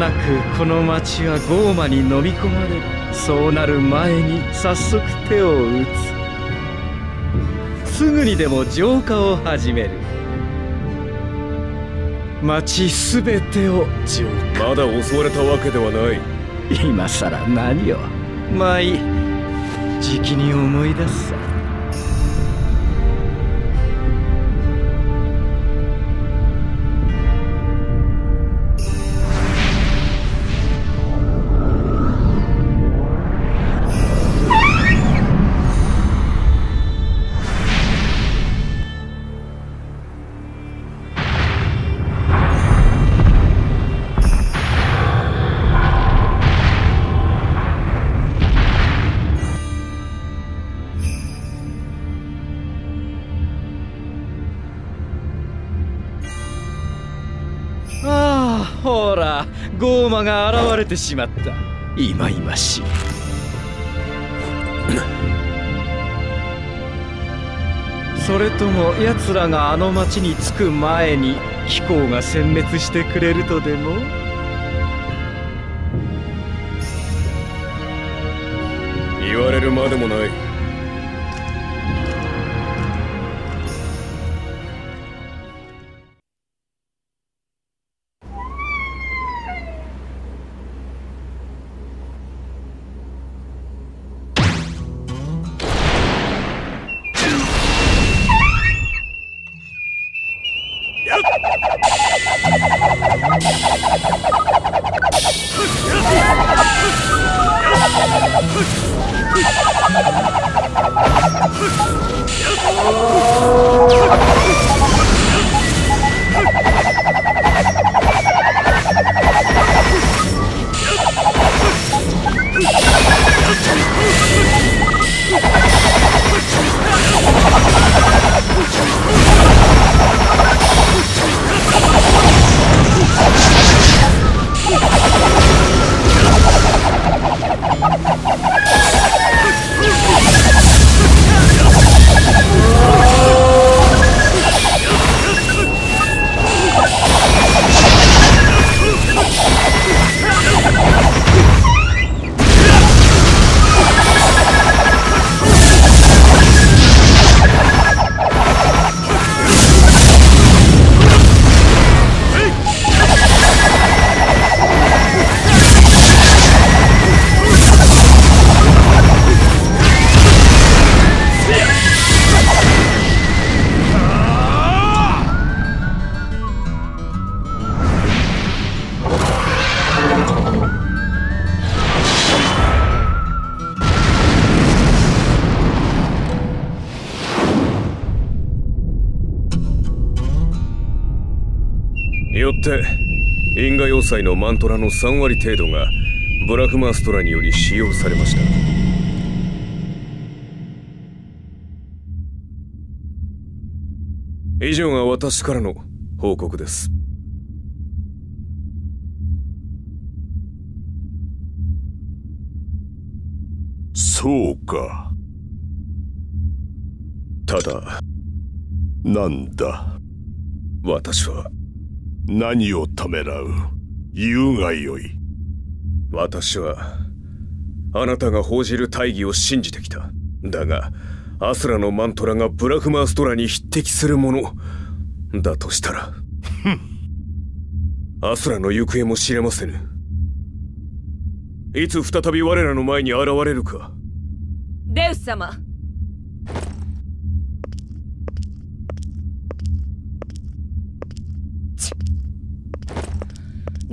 なくこの町はゴーマに飲み込まれるそうなる前に早速手を打つ。すぐにでも浄化を始める。町すべてを浄化。まだ襲われたわけではない。今さら何を。まあいい。じきに思い出すさゴーマが現れてしまった。いまいまし。い それとも奴らがあの町に着く前に飛行が殲滅してくれるとでも？言われるまでもない Oh! 祭のマントラの3割程度がブラフマストラにより使用されました。以上が私からの報告です。そうか。ただなんだ？私は何をためらう？言うがよい。私はあなたが報じる大義を信じてきた。だがアスラのマントラがブラフマーストラに匹敵するもの。だとしたらアスラの行方も知れませぬ。いつ再び我らの前に現れるか。デウス様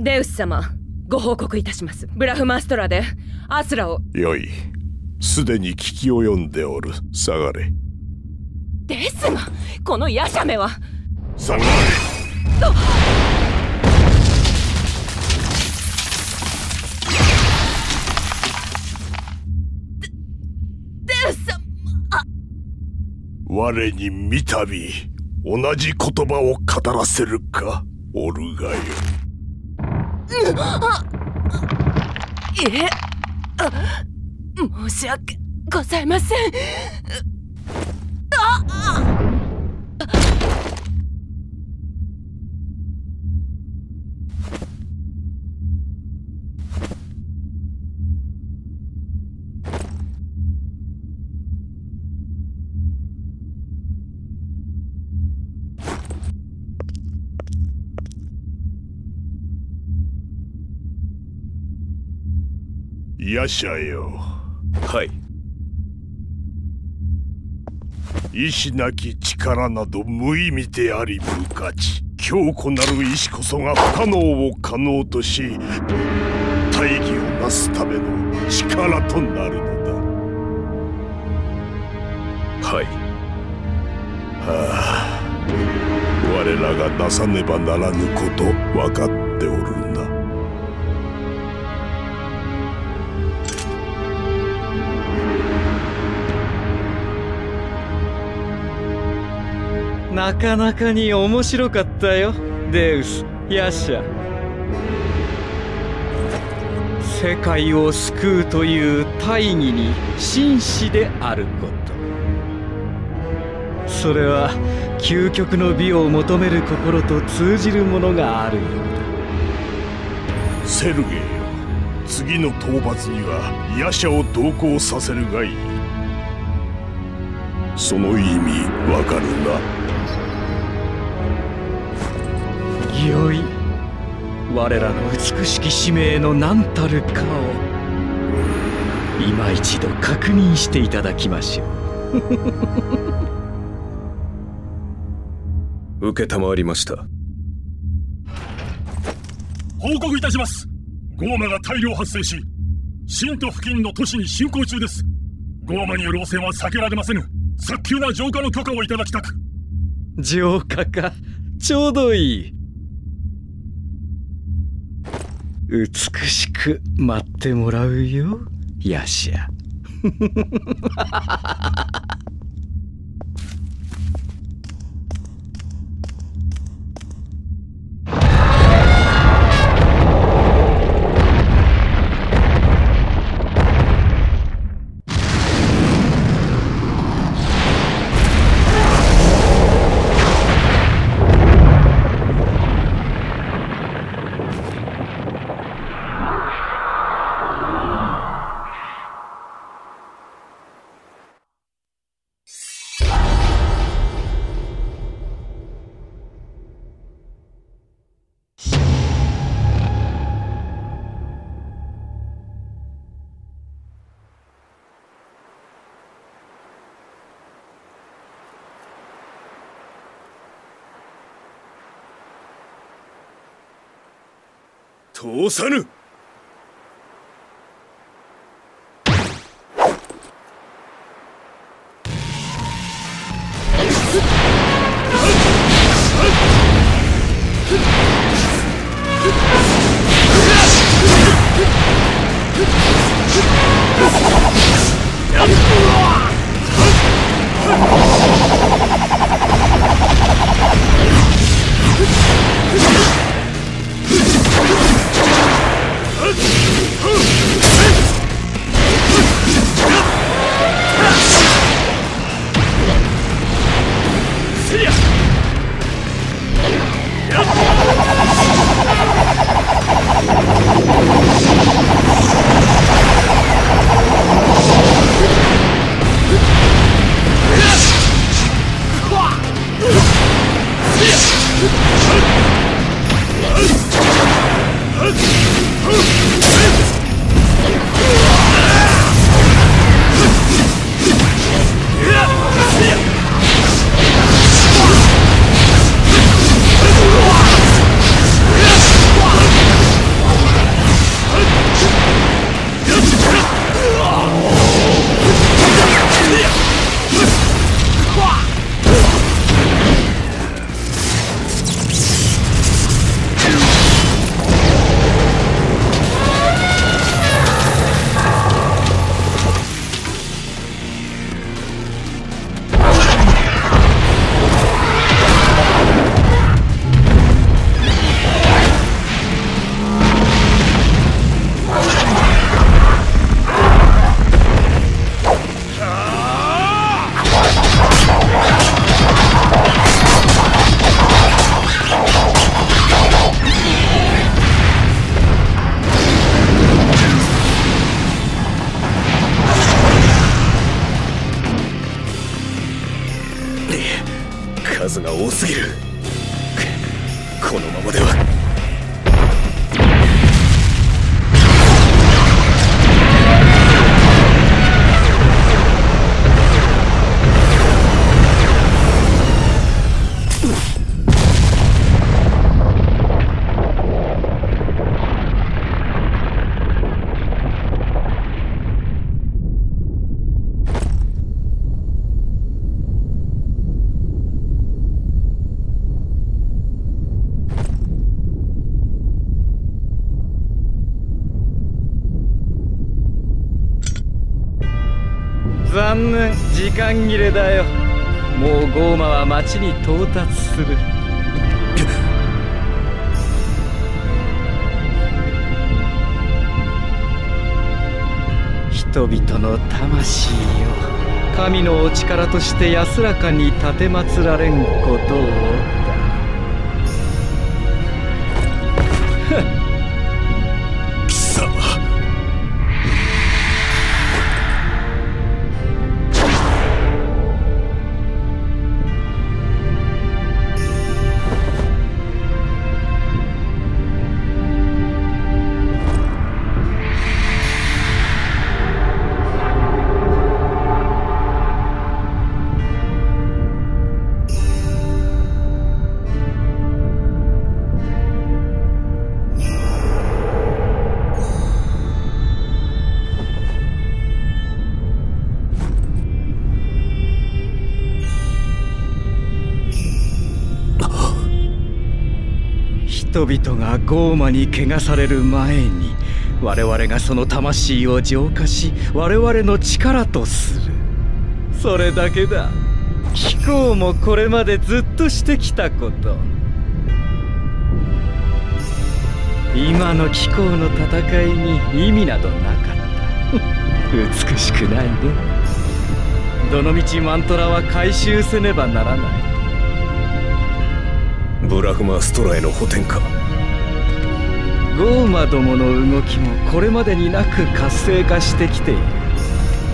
デウス様ご報告いたします。ブラフマストラでアスラを。よい。すでに聞き及んでおる。下がれ。ですがこのヤシャメは。下がれ。と。我に三度同じ言葉を語らせるかおるがよえ申し訳ございません。あっシャよ。はい。意志なき力など無意味であり無価値。強固なる意志こそが不可能を可能とし大義をなすための力となるのだ。はい。はあ。我らがなさねばならぬこと分かっておるななかなかに面白かったよ。デウスヤシャ世界を救うという大義に真摯であること。それは究極の美を求める心と通じるものがあるようだ。セルゲイよ次の討伐にはヤシャを同行させるがいい。その意味わかるな？よい。我らの美しき使命の何たるかを。今一度確認していただきましょう。承りました。報告いたします。ゴーマが大量発生し新都付近の都市に進行中です。ゴーマによる汚染は避けられませぬ。早急な浄化の許可をいただきたく。浄化か。ちょうどいい美しく待ってもらうよヤシャ通さぬ。ままでは。残念時間切れだよ。もうゴーマは町に到達する。人々の魂よ神のお力として安らかに奉られんことを。人々がゴーマに汚される前に我々がその魂を浄化し我々の力とする。それだけだ。貴公もこれまでずっとしてきたこと。今の貴公の戦いに意味などなかった。美しくないね。どのみちマントラは回収せねばならない。ストラへの補填か。ゴーマどもの動きもこれまでになく活性化してきている。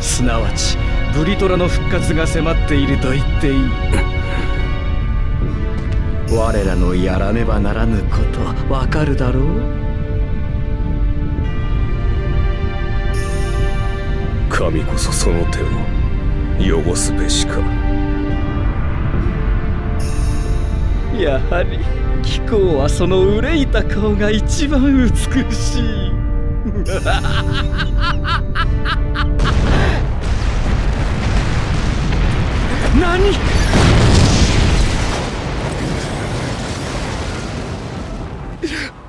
すなわちブリトラの復活が迫っていると言っていい。我らのやらねばならぬことわかるだろう？神こそその手を汚すべしかやはり貴公はその憂いた顔が一番美しい。何？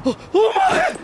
おお前